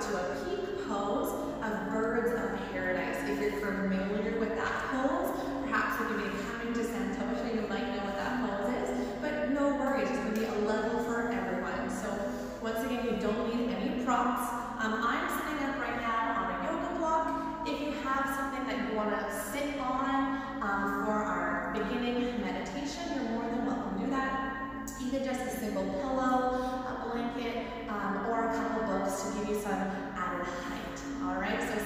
to a peak pose of birds of paradise. If you're familiar with that pose, perhaps you've been coming to Santosha, you might know what that pose is, but no worries, it's gonna be a level for everyone. So once again, you don't need any props. Um, I'm sitting up right now on a yoga block. If you have something that you wanna sit on um, for our beginning meditation, you're more than welcome to do that. Even just a single added height. All right, so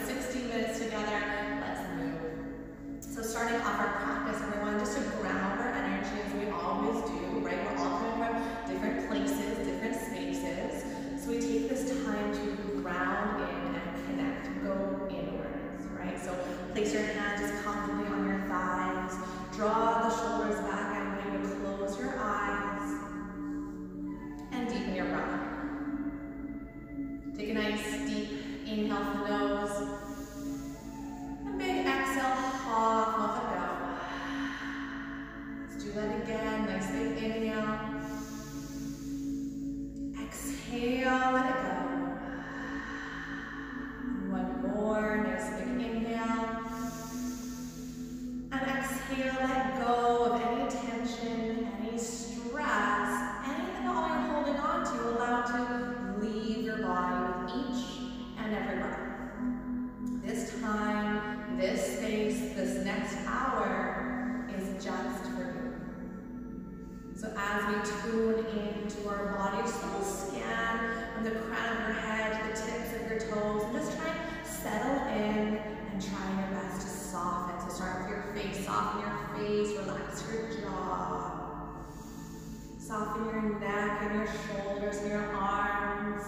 Soften your neck and your shoulders and your arms,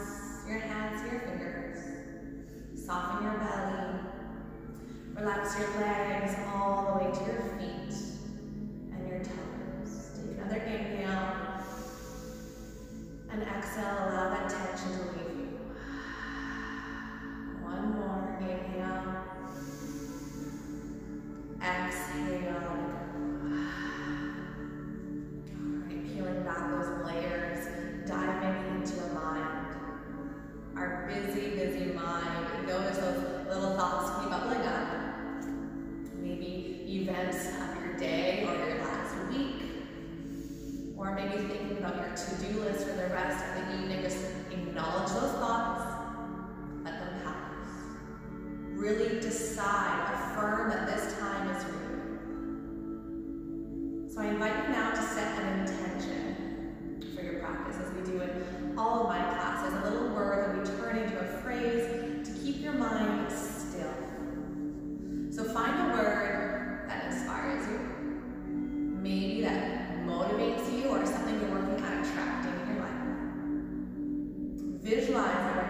your hands your fingers. Soften your belly. Relax your legs all the way to your feet and your toes. Take another inhale. And exhale, allow that tension to leave you. One more, inhale. Exhale, peeling back those layers, diving into your mind. Our busy, busy mind. Notice those little thoughts keep bubbling up. Maybe events of your day or your last week. Or maybe thinking about your to-do list for the rest of the evening. Just acknowledge those thoughts. Let them pass. Really decide, affirm that this time is you. So I invite you now to set an intention your practice as we do in all of my classes. A little word that we turn into a phrase to keep your mind still. So find a word that inspires you, maybe that motivates you or something you're working on attracting in your life. Visualize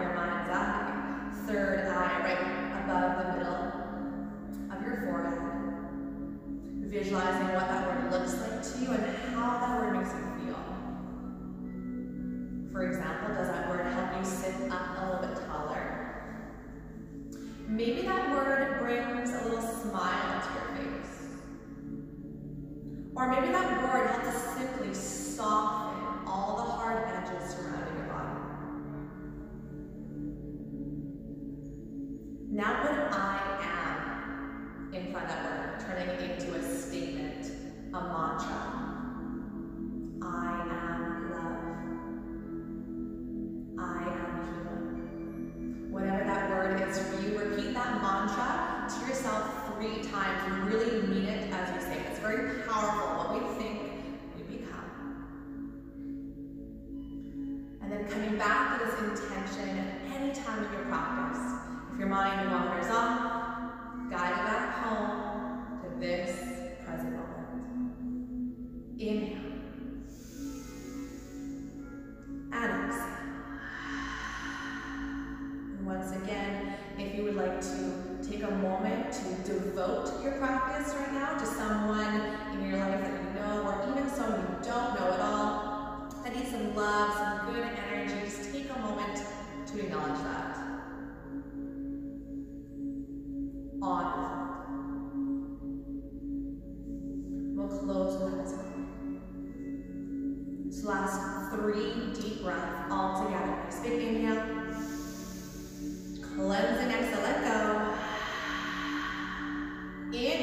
A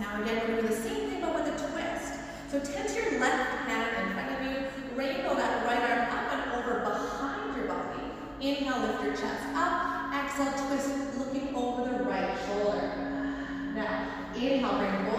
Now again, we're doing the same thing but with a twist. So tend to your left hand in front of you, rainbow that right arm up and over behind your body. Inhale, lift your chest up. Exhale, twist, looking over the right shoulder. Now, inhale, bring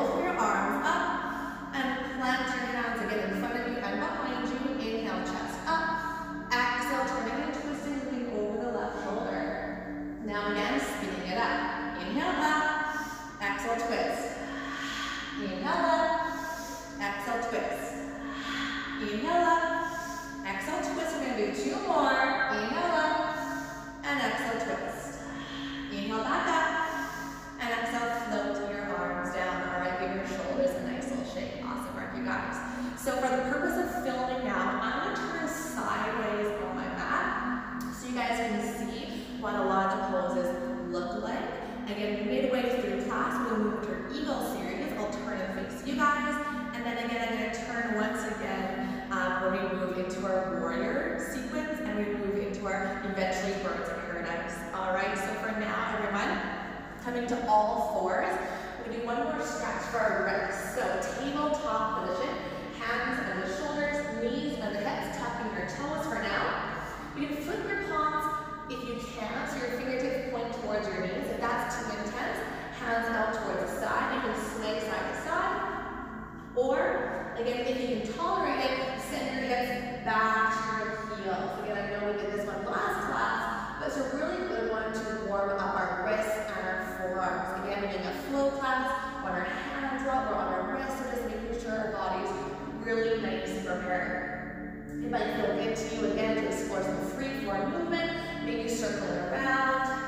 It might feel good to you again to explore some free form movement, maybe circling around,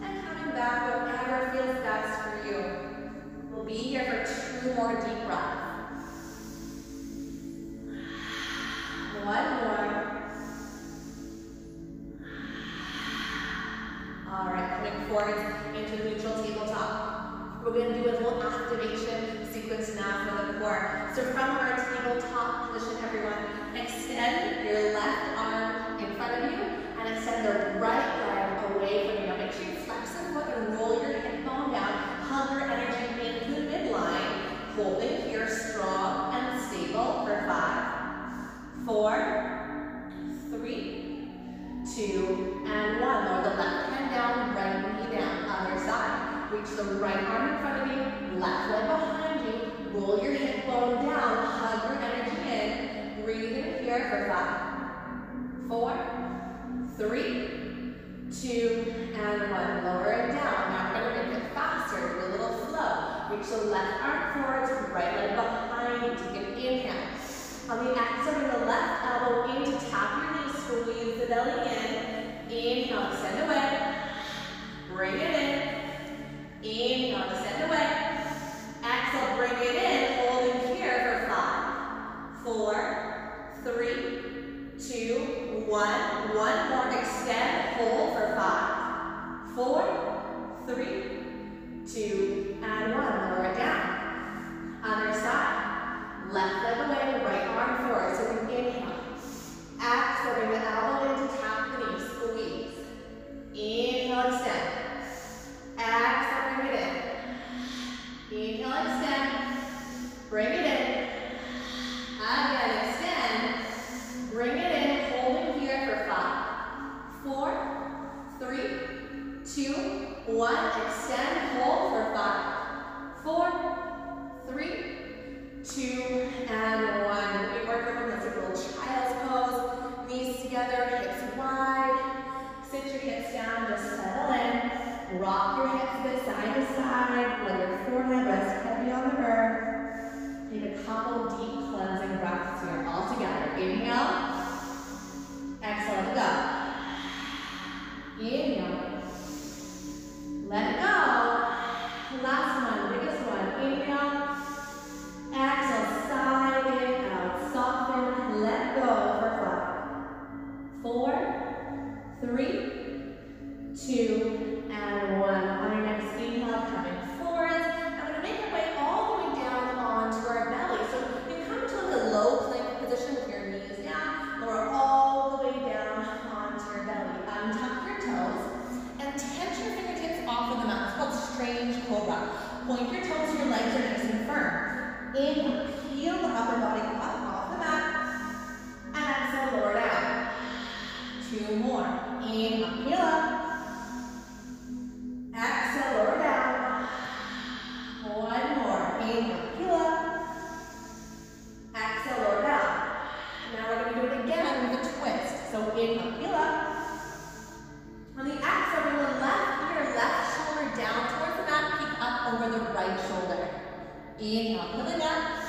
and coming back whatever feels best for you. We'll be here for two more deep breaths. One 第一条。可能人家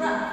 Two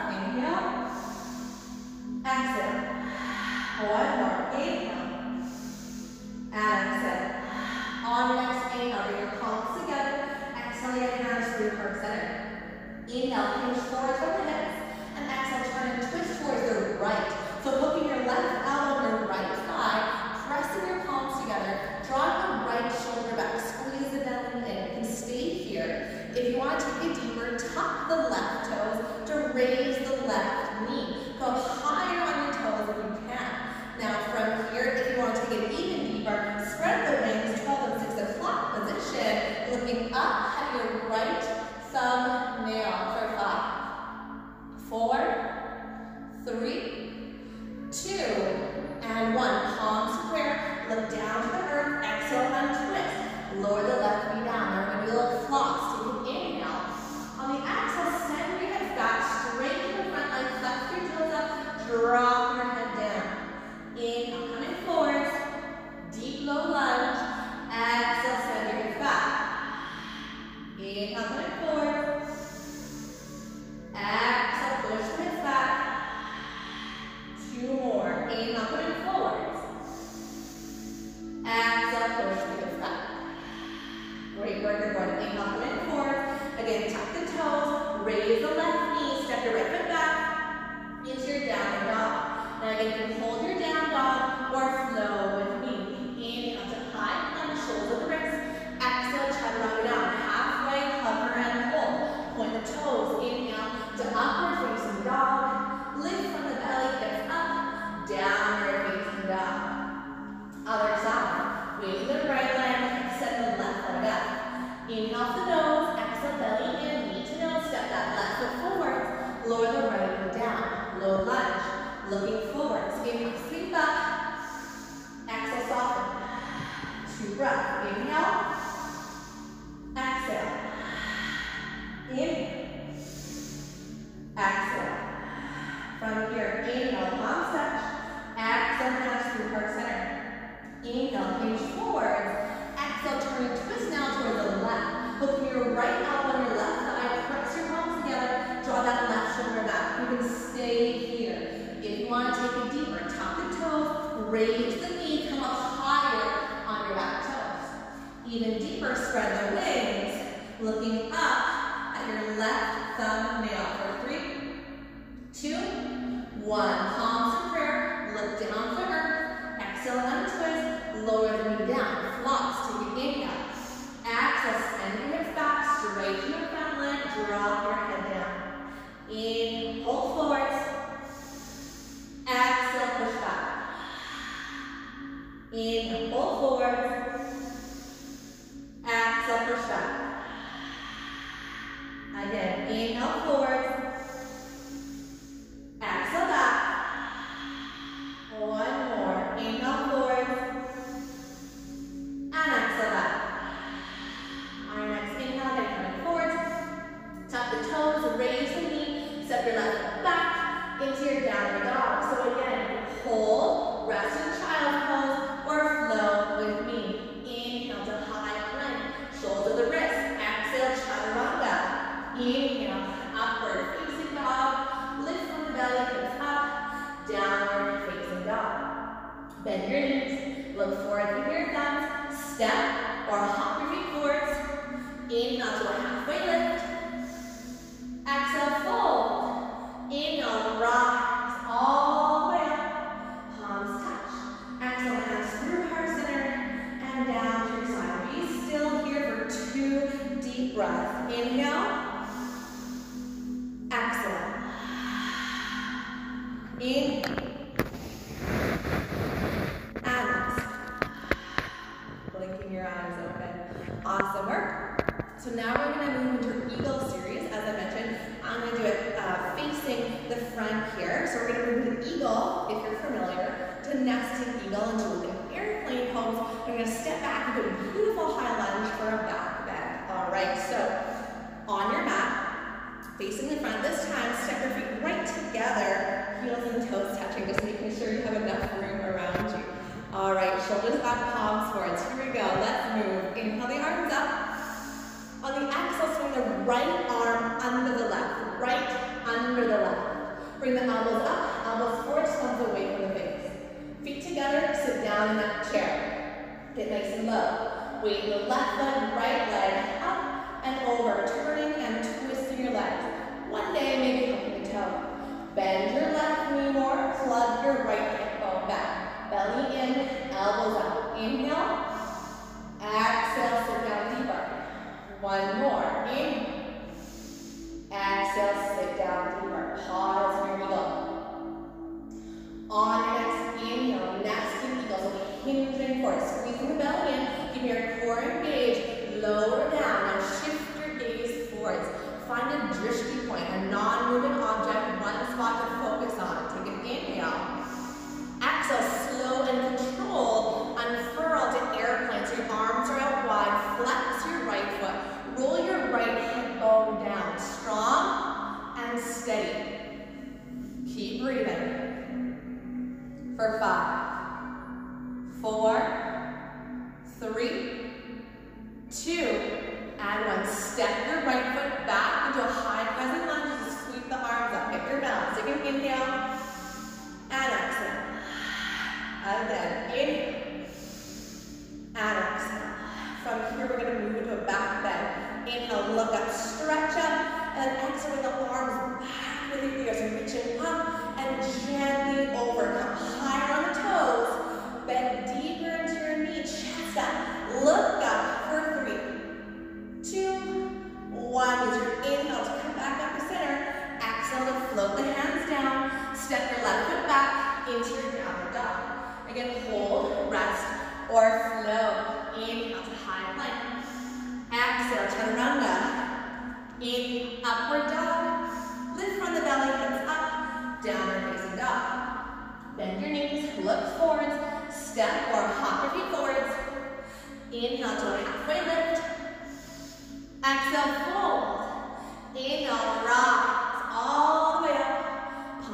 more. in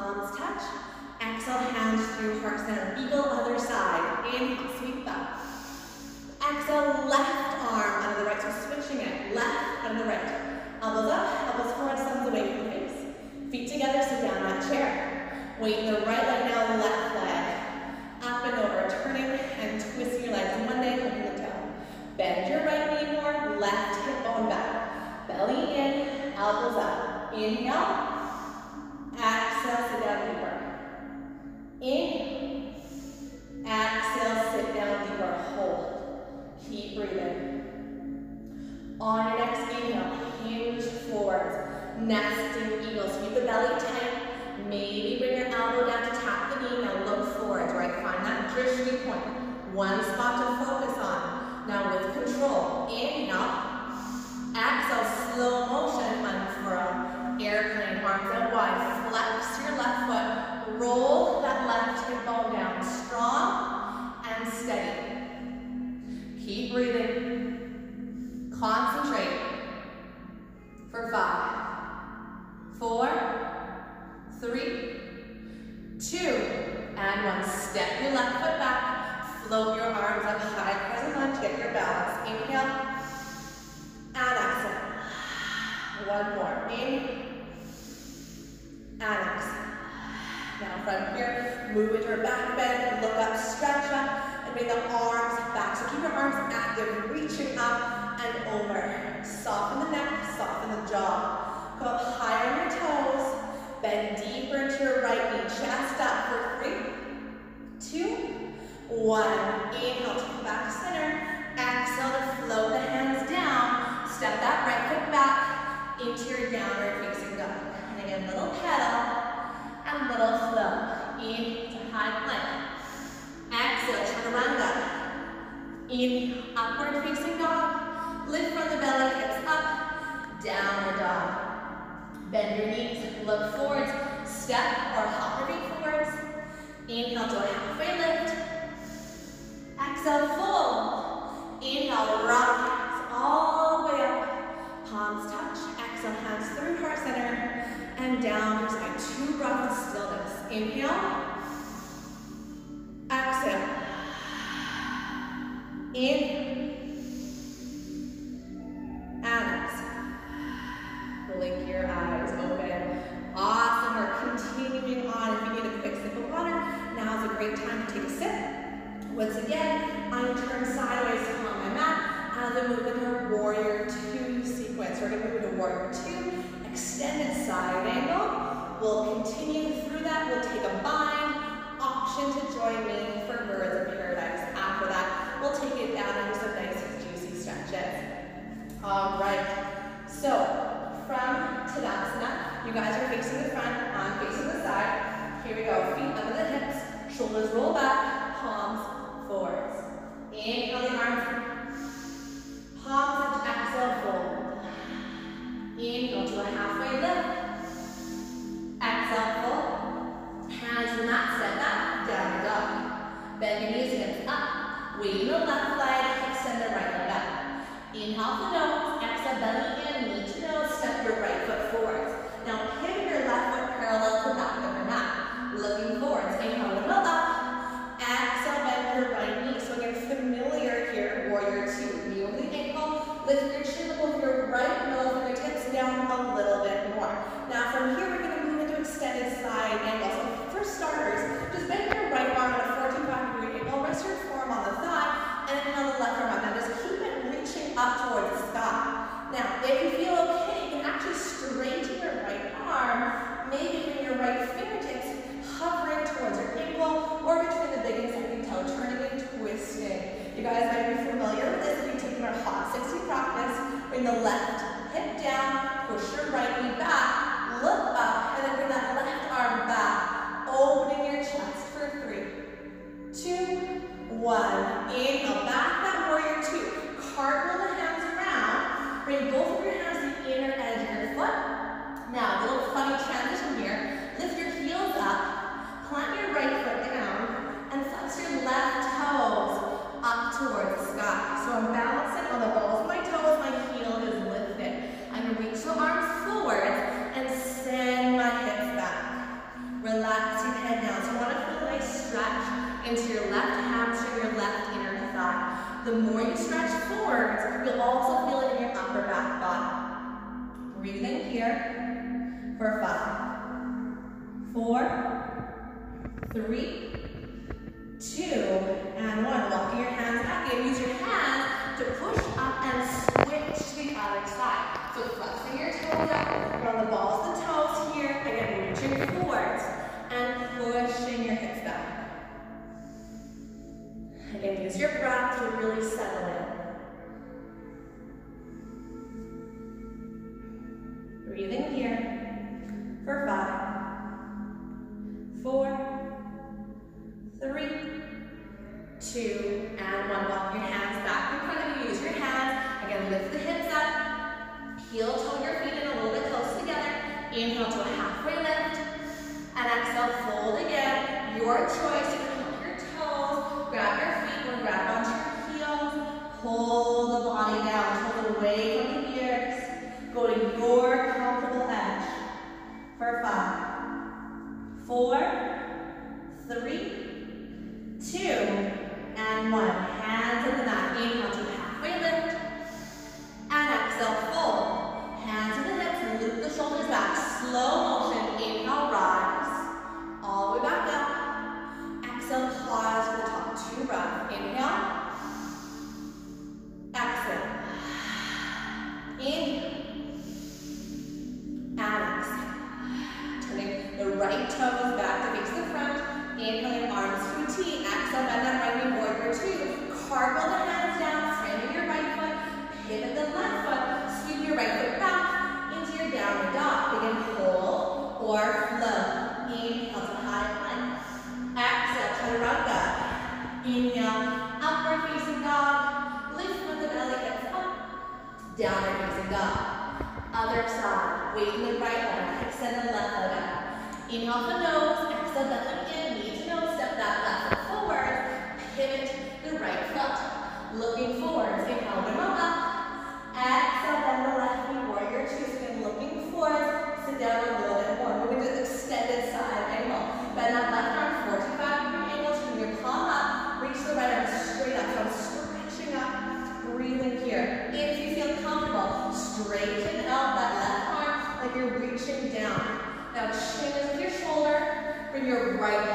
palms touch. Exhale, hands through heart center. Eagle other side. Inhale, sweep up. Exhale, left arm and the right. So switching it. Left and the right. Elbows up, elbows forward, thumbs away from the face. Feet together, sit down that chair. Weight the right leg now, left leg. Up and over, turning and twisting your legs. Monday, looking the toe. Bend your right knee more, left hip bone back. Belly in, elbows up. Inhale. Exhale exhale, sit down deeper. In, exhale, sit down deeper, hold. Keep breathing. On your next inhale, hinge forward. nesting eagle. Keep the belly tight, maybe bring your elbow down to tap the knee, now look forwards, right? Find that drishti point, one spot to focus on. Now with control, inhale, exhale, slow motion, unfurl, airplane, arms out wide, flex foot. Roll that left hip bone down. Strong and steady. Keep breathing. Concentrate for five, four, three, two, and one. Step your left foot back. Float your arms up high, crescent lunge. Get your balance. Inhale and exhale. One more. Inhale and exhale. Now from here, move into a back bend, look up, stretch up, and bring the arms back. So keep your arms active, reaching up and over. Soften the neck, soften the jaw. Go up higher on your toes, bend deeper into your right knee, chest up for three, two, one. Inhale, your breath to really settle it. looking forwards. Inhale, bring them up. Exhale, bend the left knee, warrior two. Spin looking forward, Sit down a little bit more. Moving to the extended side angle. Bend that left arm, 45 degree angle. Turn your palm up. Reach the right arm straight up. So I'm stretching up, breathing here. If you feel comfortable, straighten out that left arm like you're reaching down. Now chin is with your shoulder. Bring your right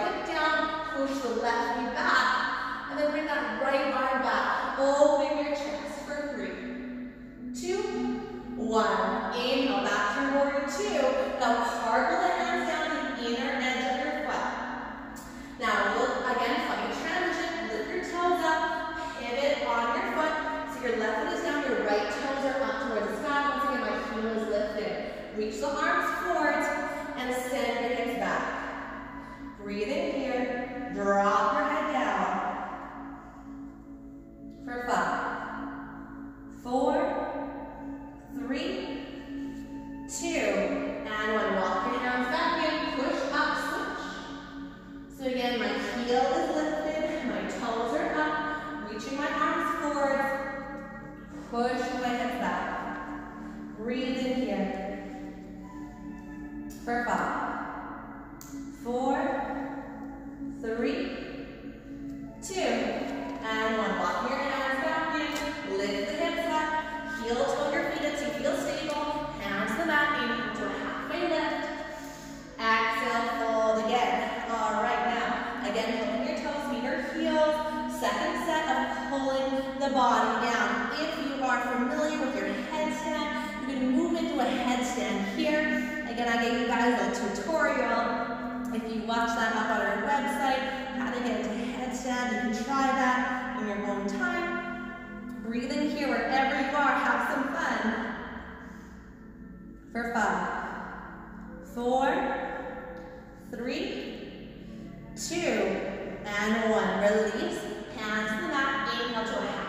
And I gave you guys a tutorial. If you watch that up on our website, how to get into headstand, you can try that in your own time. Breathe in here wherever you are. Have some fun. For five, four, three, two, and one. Release, hands to the mat, inhale to a half.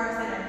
Hands through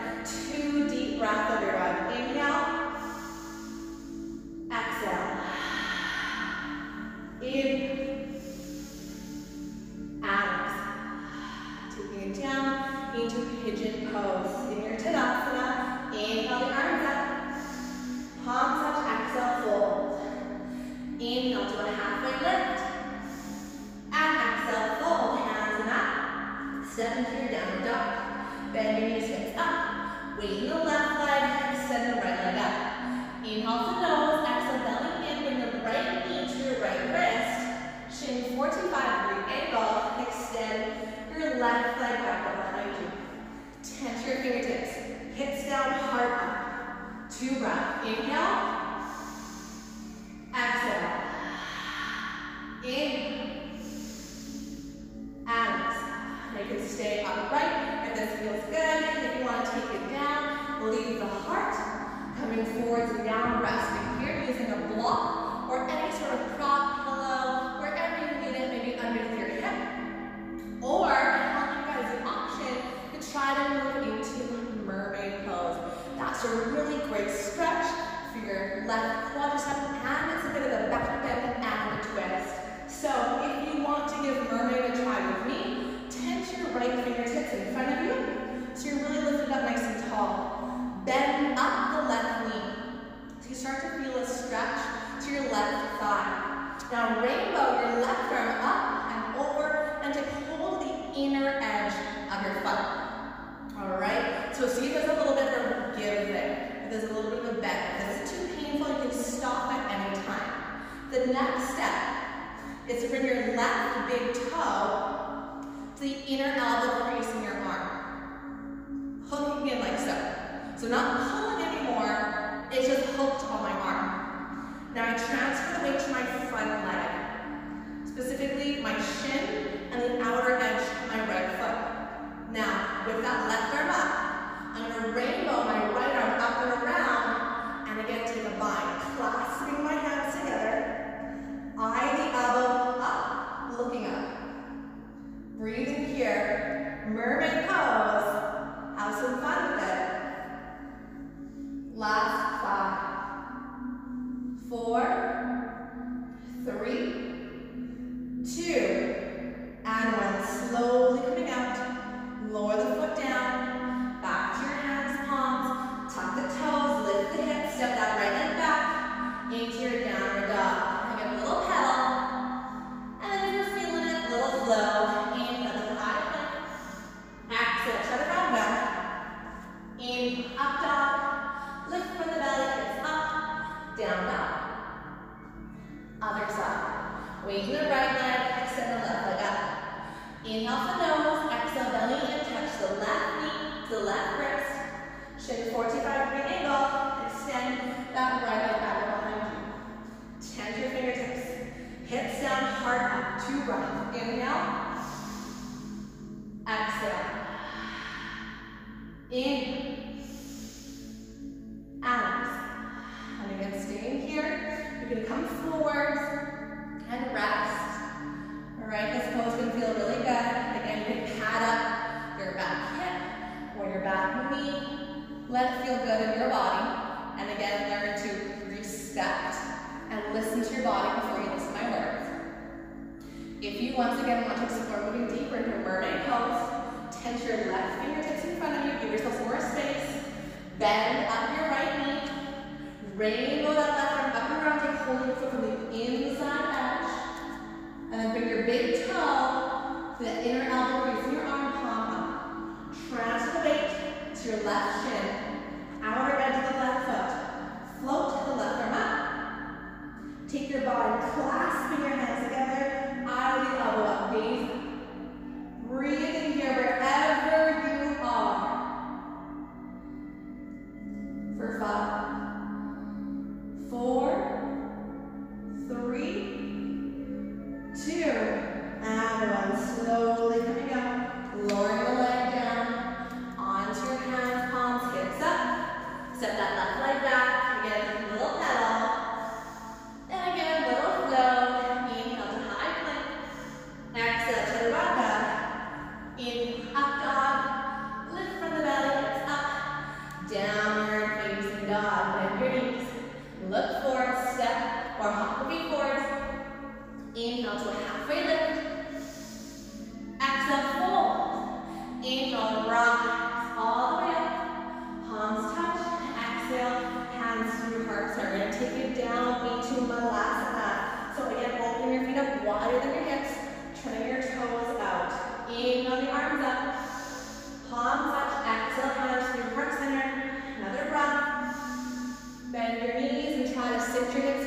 the next step is to bring your left big toe to the inner elbow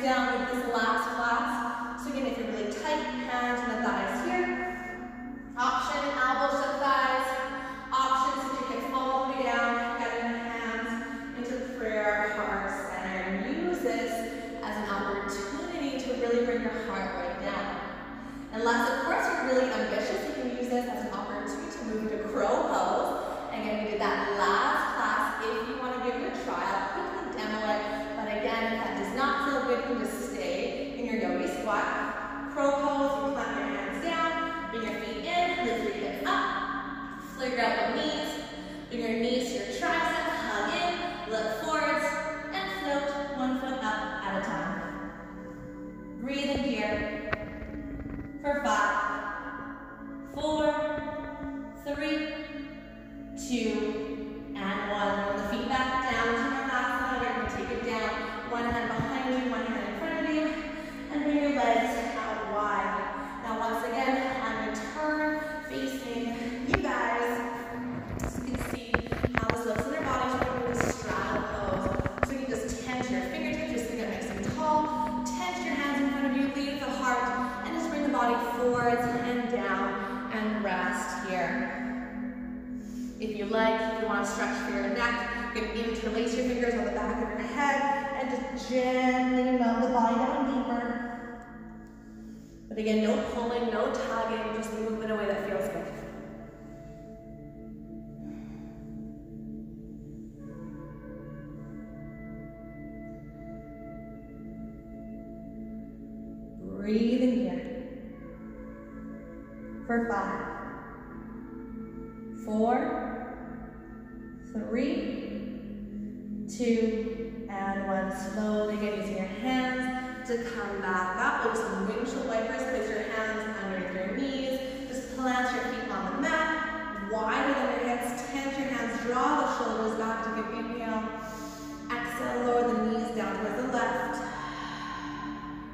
down with this laptop. Breathe in. For five, four, three, two, and one. Slowly get using your hands to come back up. Open some windshield wipers, place your hands underneath your knees. Just plant your feet on the mat. Wider than your hips, tense your hands, draw the shoulders back to give inhale. Exhale, lower the knees down towards the left.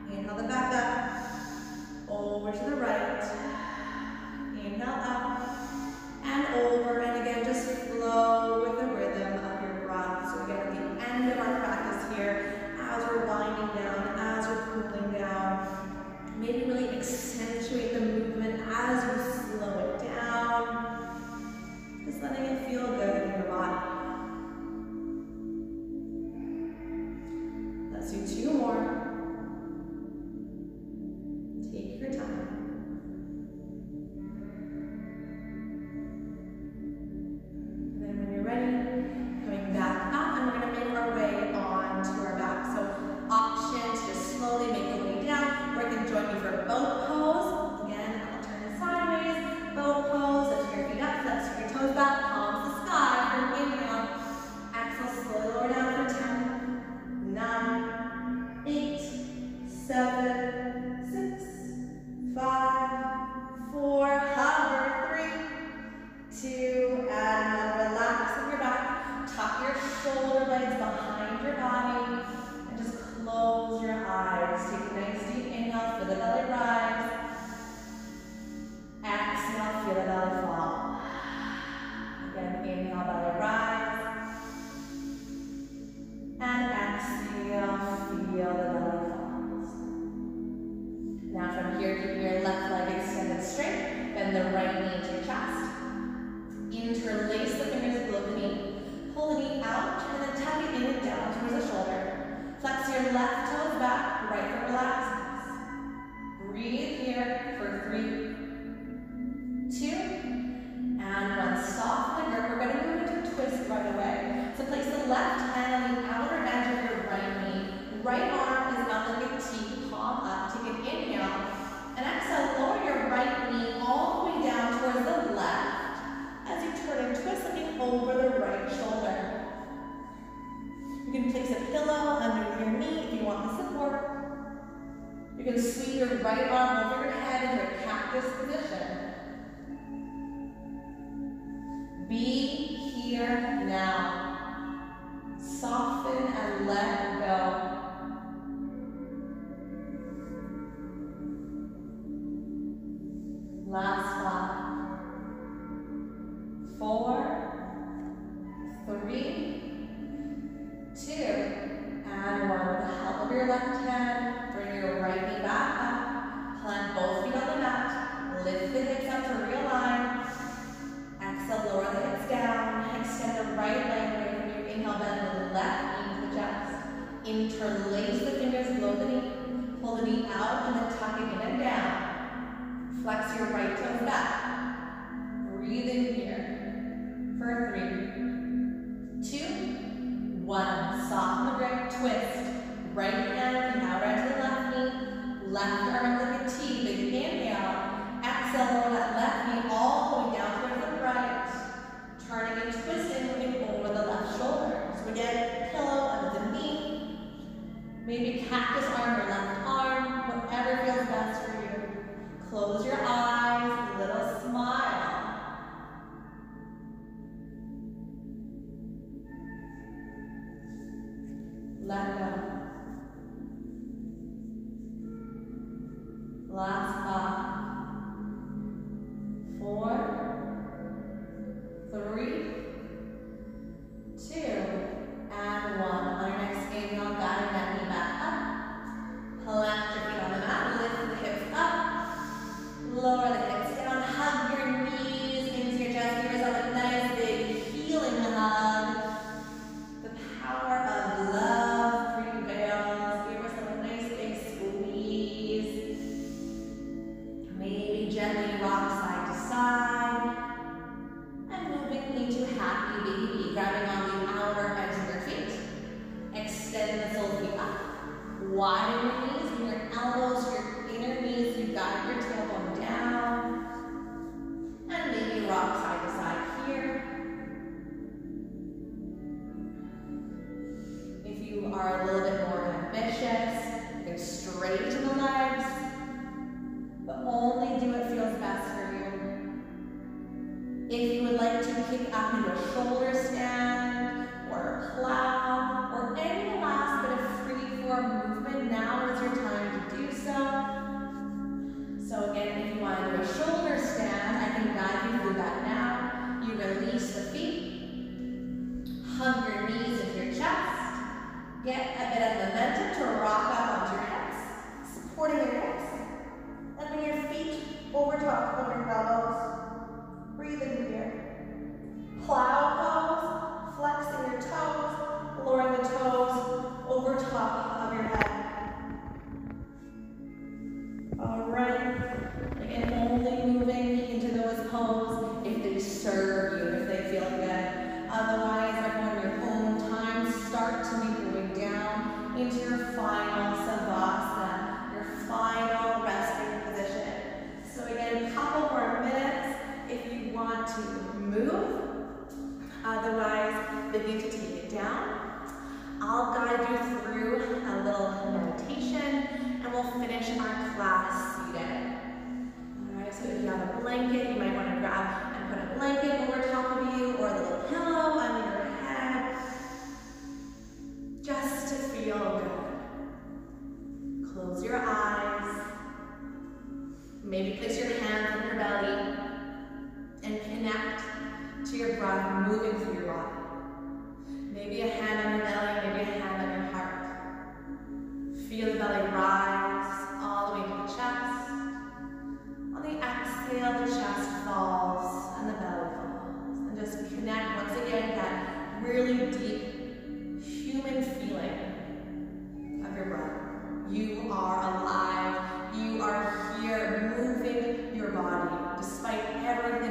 Inhale the back up. Over to the right. Inhale up and over. And again, just flow with the rhythm of your breath. So again, at the end of our practice here, as we're winding down, as we're cooling down, maybe really accentuate the movement as we slow it down. Just letting it feel good. that allows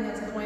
everything